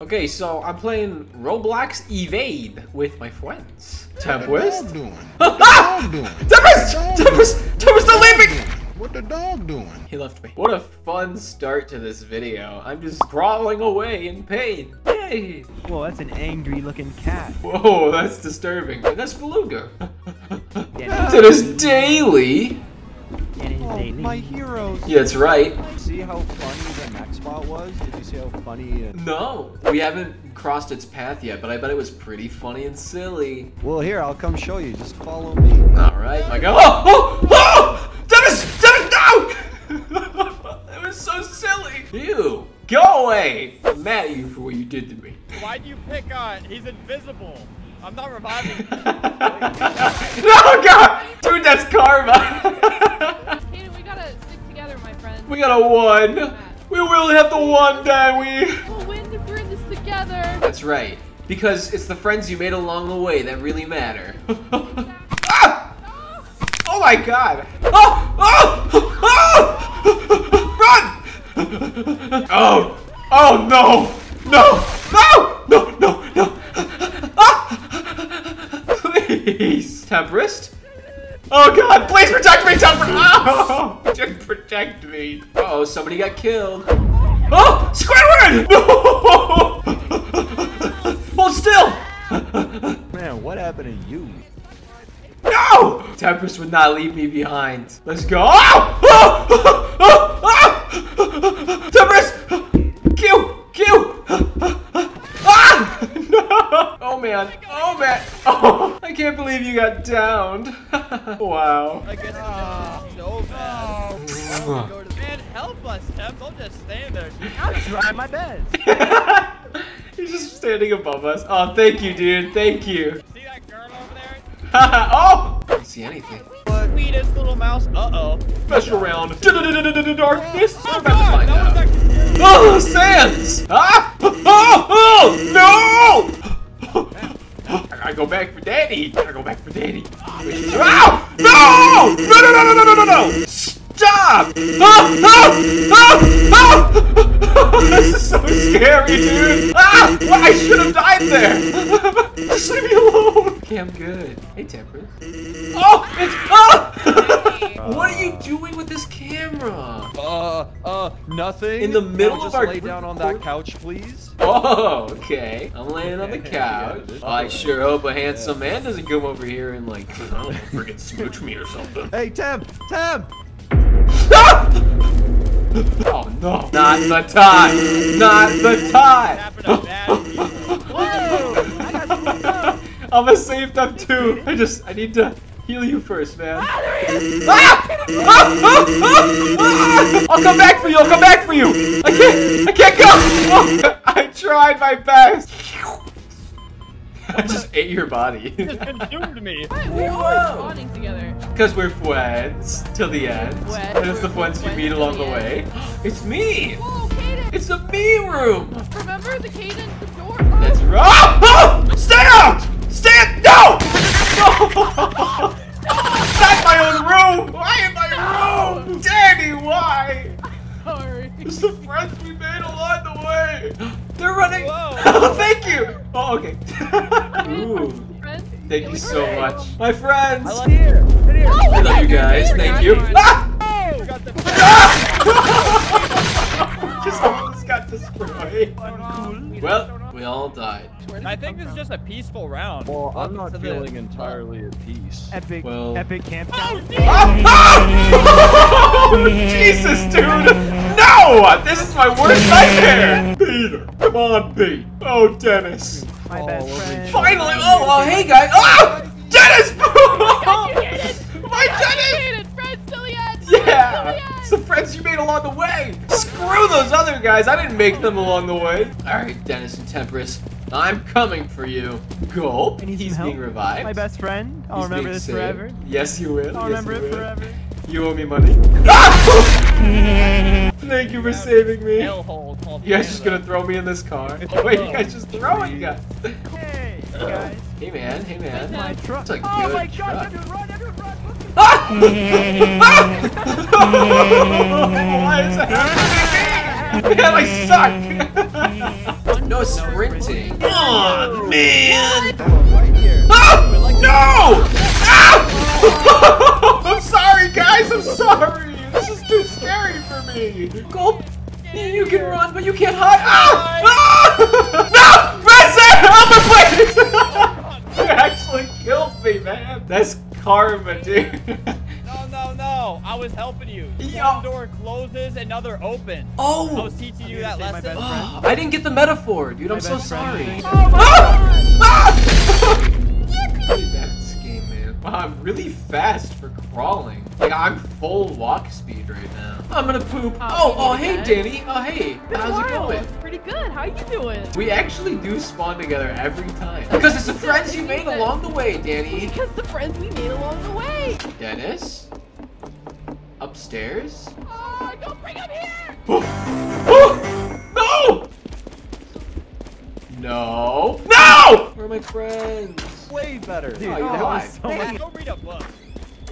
Okay, so I'm playing Roblox Evade with my friends. What the Tempest? dog doing? What the dog doing? Tempest! Tempest! Tempest, don't leave me! What the dog doing? He left me. What a fun start to this video. I'm just crawling away in pain. Yay! Whoa, that's an angry looking cat. Whoa, that's disturbing. That's Beluga. Yeah, That is daily. it's Oh, daily. my heroes. Yeah, that's right. See how funny the next spot was? Did you see how funny? And... No, we haven't crossed its path yet, but I bet it was pretty funny and silly. Well, here I'll come show you. Just follow me. All right, my God. Oh, oh, oh! Denis! Denis, no! that was so silly. You, go away. I'm mad at you for what you did to me. Why'd you pick on? He's invisible. I'm not reviving. him. no, God! Dude, that's karma. Kaden, we gotta stick together, my friend. we got a one. We will have the one, Dan. We. We'll win if we're in this together. That's right. Because it's the friends you made along the way that really matter. ah! Oh my god! Oh! Oh! Oh! Run! Oh! Oh no! No! No! No! No! No! Ah! Please! Temprist? Oh god! Please protect me, Temprist! Oh! Just protect me! Uh oh, somebody got killed. Oh! Squidward! No! Hold still! Man, what happened to you? No! Tempest would not leave me behind. Let's go. Oh! Oh! Oh! Oh! Tempest! Q! Q! Ah! No! Oh man. Oh man. Oh! I can't believe you got downed. wow. I guess oh, so bad. Man, help us, Temp. Don't just stand there. I'm trying my best. He's just standing above us. Oh, thank you, dude. Thank you. See that girl over there? oh! I don't see anything. Sweetest little mouse. Uh-oh. Special round. Darkness. Oh, I'm about to find God. That was actually... Oh, Sans! Ah! Oh, oh, no! Go back for Daddy. Gotta go back for Daddy. Ow! No! No, no, no, no, no, no, no, no! Stop! Ah! Ah! Ah! Ah! This is so scary, dude. Ah! I should have died there. Just leave me alone. Okay, I'm good. Hey, Temperance. Oh! It's ah! What are you doing with this camera? Uh, uh, nothing. In the Can I middle of just our lay down on that couch, please. Oh, okay. I'm laying on the Yeah, couch. this- I sure hope a handsome man doesn't come over here and like, I don't know, freaking smooch me or something. Hey, Temp, Temp. Ah! Oh no! Not the time! Not the time! Happened to Daddy. I'm a save them too. I just, I need to heal you first, man. Ah! Ah! Ah! Ah! I'll come back for you. I'll come back for you. I can't. I can't go. Oh, I tried my best. I just ate your body. just consumed me. Why we're always spawning together? Because we're friends till the end. Friends. And it's the friends you meet along the the way. It's me! Whoa, It's the me room! Remember the Kaden, the door? That's Oh, right. Oh! Stay out! Stay out! No! No! Not my own room! Why in my room? Danny, why? sorry. It's the friends we made along the way. They're running. Whoa. Thank you. Oh, okay. Ooh. Thank you so much. My friends. I love here. Here. I love you guys. Thank you. Ah! We Just almost got destroyed. Well, we all died. I think this is just a peaceful round. Well, I'm not to the- feeling entirely at peace. Epic, Well- epic camp. Oh, Ah! Ah! Jesus, dude! No! This is my worst nightmare! Peter, come on, Pete. Oh, Denis. My Oh, best lovely. friend. Finally! Oh, well, hey, guys. Ah! Denis! Got you, My Denis! Kaden, friends till the end! Yeah! It's the friends you made along the way! Screw those other guys! I didn't make them along the way! Alright, Denis and Temperance, I'm coming for you. Gulp, I need he's help. being revived. My best friend. I'll He's remember this saved. forever. Yes, you will. I'll yes, remember it will. forever. You owe me money. Thank you for saving me. hellhole called You guys just gonna throw me in this car? Wait, you guys just throwing guys. Hey, you guys. Hey man, hey man. My truck. That's a oh good my truck. Why is that? Man, I suck! No sprinting. Oh man! Right here. We're like- No! Ah! I'm sorry, guys. I'm sorry. This is too scary for me. Go. You can run, but you can't hide. Ah! Ah! No! Vincent! Help me, please! you actually killed me, man. That's karma, dude. No, no, no. I was helping you. Yo. One door closes, another opens. I Oh! was teaching you that Say my lesson. best friend. I didn't get the metaphor, dude. I'm My so best friend. sorry. Oh my Ah! Really bad at this game, man. Wow, I'm really fast for crawling. Like I'm full walk speed right now. I'm gonna poop. Oh, Oh, oh, hey. Danny. Oh, hey. How's it going? Pretty good. How you doing? We actually do spawn together every time. Because it's the friends you made along the way, Danny. Because the friends we made along the way. Denis? Upstairs? Oh, don't bring him here. no! No! No! Where are my friends? Way better. Dude, Oh, that was so much. Go read a book.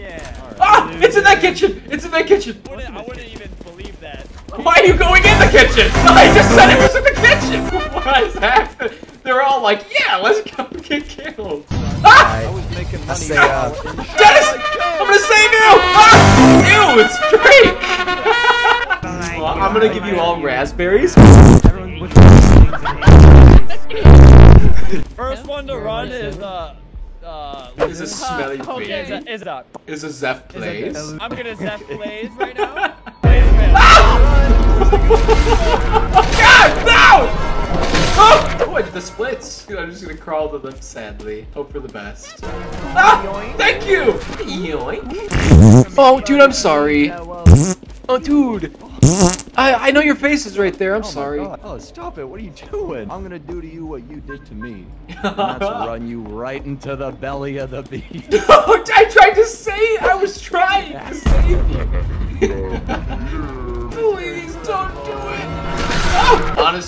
Yeah. Ah! It's in that kitchen! It's in that kitchen! I wouldn't, I wouldn't even believe that. Why are you going in the kitchen? I just said it was in the kitchen! What is happening? They're all like, yeah, let's go get killed. Ah! I was making money. say, uh, Denis! I'm gonna save you! Ah! Ew, it's Drake! Well, I'm gonna give you all raspberries. Everyone looks at these things and First one to run is uh uh. Is a smelly okay. Is baby. a, is a, Is a Zeph plays. Is I'm gonna Zeph plays right now. Plays man. God, no! Oh! oh, I did the splits. Dude, I'm just gonna crawl to them sadly. Hope for the best. Ah! Thank you! Yoink. Oh, dude, I'm sorry. Oh, dude. I, I know your face is right there. I'm Oh sorry. God. Oh, stop it. What are you doing? I'm gonna do to you what you did to me. And that's run you right into the belly of the beast. No, I tried to save.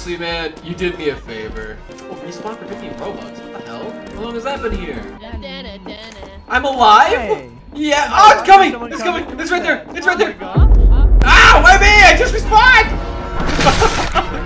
Honestly, man, you did me a favor. Oh, respawn for 50 Robux. What the hell? How long has that been here? Dana, Dana. I'm alive? Hey. Yeah. Oh, it's coming. It's coming. coming. It's right there. It's right there. Huh? Huh? Ah, why me? I just respawned.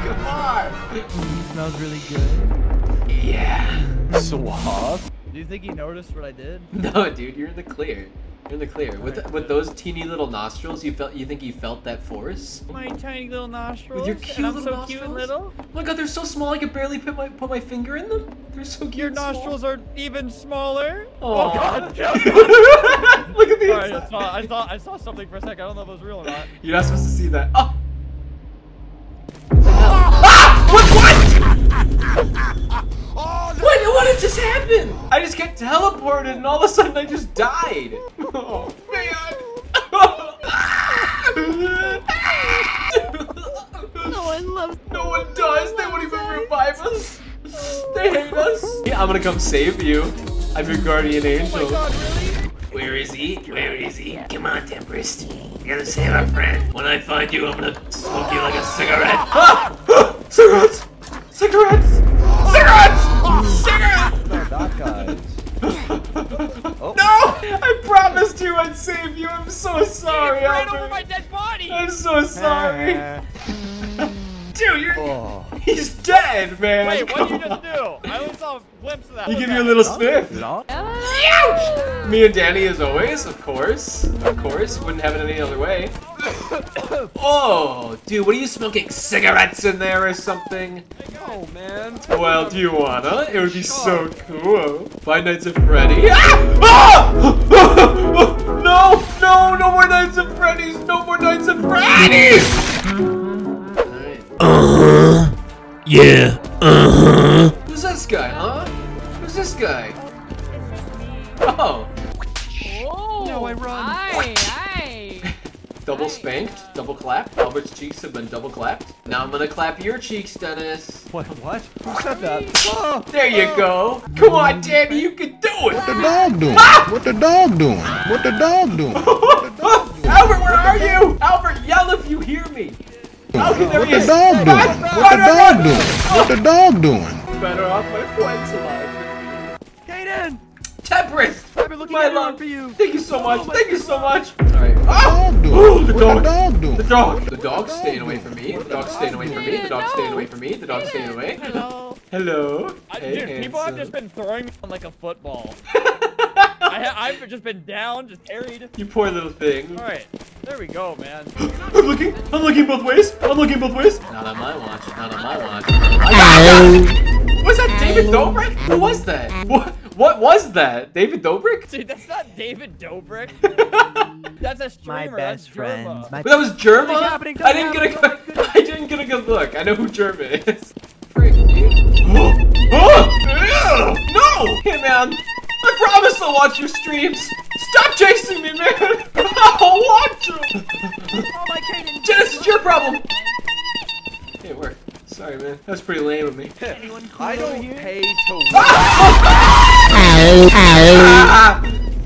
Come on. smells really good. Yeah. Suave. Do you think he noticed what I did? No, dude, you're in the clear. You're in the clear. With with those teeny little nostrils, you felt you think you felt that force? My tiny little nostrils. With your cute and I'm little so cute and nostrils? little. Oh my god, they're so small I could barely put my put my finger in them. They're so cute. Your and small. nostrils are even smaller. Oh god. Look at these. Sorry, I saw, I saw I saw something for a second. I don't know if it was real or not. You're not supposed to see that. Oh. Ah! What? What? What? What did just happen? I just got teleported and all of a sudden I just died. Oh man. No one loves. No one does. They won't even revive us. They hate us. Yeah, I'm gonna come save you. I'm your guardian angel. Where is he? Where is he? Come on, Tempest. You gotta save our friend. When I find you, I'm gonna smoke you like a cigarette. Ah! Cigarettes! Cigarettes! Cigarettes! So sorry. Dude, you're Oh. he's dead, man. Wait, what Come did you just on. do? I only saw a glimpse of that. He What's give you a little sniff. No? Ouch! Me and Danny, as always, of course. Of course, wouldn't have it any other way. oh, dude, what are you smoking? Cigarettes in there or something? Oh, man. Well, do you wanna? It would be so cool. Five Nights at Freddy. Ah! Ah! No! No! No more Nights at Freddy's! No Nights at Freddy's! Uh-huh. Yeah. Uh-huh. Who's this guy, huh? Who's this guy? Oh, Whoa! No, I run. Aye, aye. double spanked, double clapped. Albert's cheeks have been double clapped. Now I'm gonna clap your cheeks, Denis. What? What? Who said that? Oh. There you go. Come on, Danny, you can do it. What the dog doing? What the dog doing? What the dog doing? Albert, where are you? Albert, yell if you hear me. Okay, there What he the is. dog doing? What the dog doing? What the dog doing? Better off my friends alive. Kaden! Tempest! I've been looking My everywhere love. for you. Thank you so much. Oh Thank you so much. Sorry. Ah! Dog doing? Ooh, the dog. the dog doing? The dog. The dog's dog staying away from me. The What dog's staying away from me. The dog's staying away from me. The dog's staying away. Hello. Hello. Hey, dude, people have just been throwing me on like a football. I ha- I've just been down, just carried. You poor little thing. All right, there we go, man. I'm looking. I'm looking both ways. I'm looking both ways. Not on my watch. Not on my watch. Was that David Dobrik? Who was that? What? What was that? David Dobrik? Dude, that's not David Dobrik. That's a My best that's friend. My But that was Jerma. Happening, I didn't get a happening, good. I didn't get a good look. I know who Jerma is. Frick, dude. oh, no! Hey, man. I promise I'll watch your streams. Stop chasing me, man. I'll watch them. Oh my Kaden. Denis, it's your problem. Hey, it worked. Sorry, man. That was pretty lame of me. Anyone cool I over don't here? pay to win. Ah!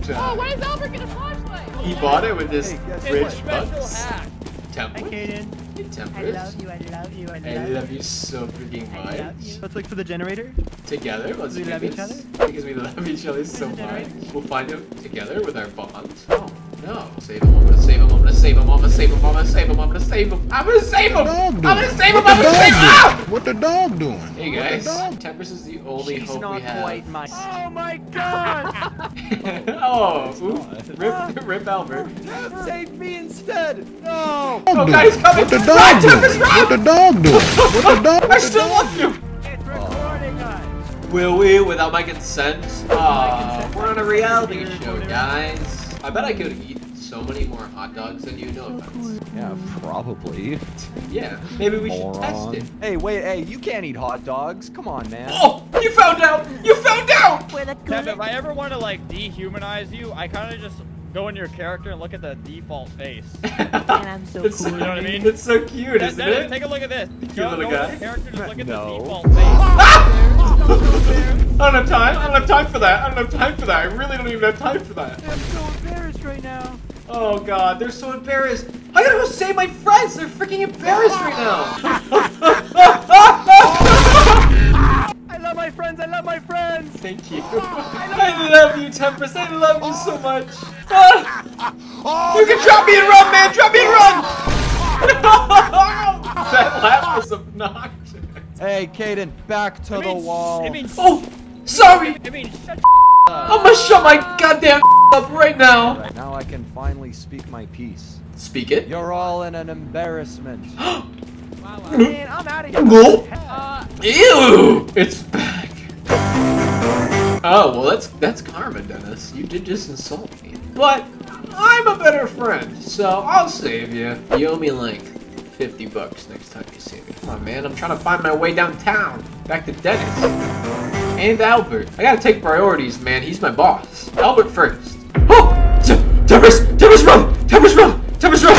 Oh, why is Albert get a flashlight? He bought it with his Hey, guess It's a rich special bucks. hack. Hi Temperance. Kaden. Hey, I love you. I love you. I love, I love you so freaking I love much. you. Let's look for the generator. Together, let's We do love each other? Because we love each other so much. We'll find it together with our bond. Oh, no. Save him, I'm gonna save him, I'm gonna save him, I'm gonna save him, I'm gonna save him, I'm gonna save him. I'm gonna save him! What the I'm dog gonna doing? save him, What I'm the gonna save him! Dog doing? What the dog doing? Hey guys, dog- Tempest is the only She's hope not we have. quite my. Oh my god! oh, oof. Rip, rip Albert. Save me instead. No. Oh, guys, coming! What the dog doing? What the dog doing? What the dog? I still dog love you! it's recording. Will we without my consent? Aw, consent. we're on a reality show, guys. I bet I could eat so many more hot dogs than you, no offense. Yeah, probably. Yeah, maybe we should test it. Hey, wait, hey, you can't eat hot dogs. Come on, man. Oh, you found out! You found out! Where the Kev, if I ever want to like dehumanize you, I kind of just go in your character and look at the default face. And I'm so It's, cool. You know what I mean? It's so cute, That- isn't that is- it? take a look at this. Cute Go, little go guy. into character, just look at No. the default face. I don't have time. I don't have time for that. I don't have time for that. I really don't even have time for that. I'm so embarrassed right now. Oh god, they're so embarrassed. I gotta go save my friends. They're freaking embarrassed right now. I love my friends. I love my friends. Thank you. I love you, Tempest. I love you so much. You can drop me and run, man. Drop me and run. that laugh was obnoxious. Hey, Kaden, back to I the wall. I mean, Oh, sorry. I mean, shut I'm gonna shut my goddamn up right now. Right now I can finally speak my piece. Speak it. You're all in an embarrassment. Wow, wow. Man, I'm out of here. Gulp. Uh, Ew! It's back. Oh well, that's that's karma, Denis. You did just insult me, but I'm a better friend, so I'll save you. You owe me like 50 bucks next time you see me. Come on, man. I'm trying to find my way downtown, back to Denis and Albert. I gotta take priorities, man. He's my boss. Albert first. T- Tempest! Tempest, run! Tempest, run! Tempest, run!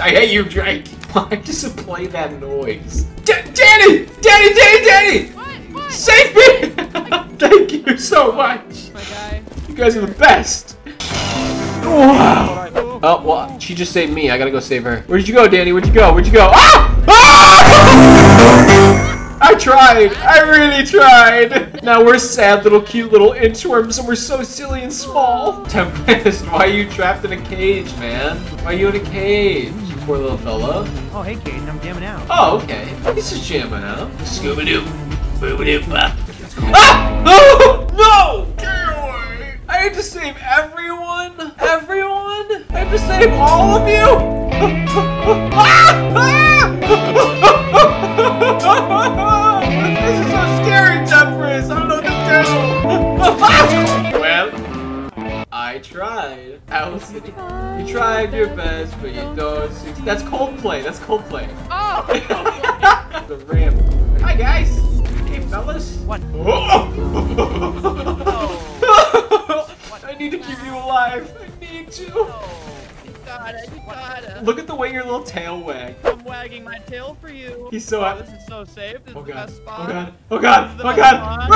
I hate you, Drake. Why does it play that noise? D- Danny! Danny, Danny, Danny! what? What? Save me! Thank you so much. My guy. You guys are the best. Wow. Oh, well, she just saved me. I gotta go save her. Where'd you go, Danny? Where'd you go? Where'd you go? Ah! ah! I tried. I really tried. Now we're sad little cute little inchworms and we're so silly and small. Tempest, why are you trapped in a cage, man? Why are you in a cage? You poor little fella. Oh, hey, Kaden, I'm jamming out. Oh, okay. He's just jamming out. Scooby-Doo. Boobity bop. Ah! Oh, no! Get away! I had to save everyone? Everyone? I had to save all of you? Ah! this tried. Allison, you tried your best, but you don't succeed. That's Coldplay. That's Coldplay. Oh! the ramp. Hi guys. Hey fellas. What? Oh! oh. I need to keep you alive. I need to. Oh. You got it. You got it. Look at the way your little tail wags. I'm wagging my tail for you. He's so Oh, this is so safe. This Oh is the god. best Oh spot. god. Oh god. This is the Oh best god.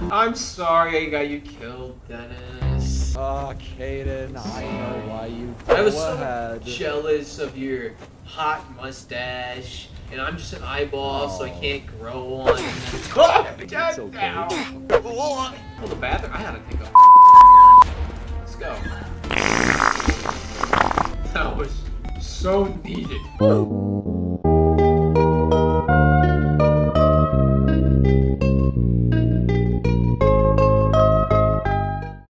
Run! I'm sorry I got you killed, Denis. Ah, Kaden, I know why you I was so ahead. jealous of your hot mustache and I'm just an eyeball, so I Oh. can't grow one. Oh, God, okay. ow. Oh, the bathroom. I gotta take a. Let's go. That was so needed.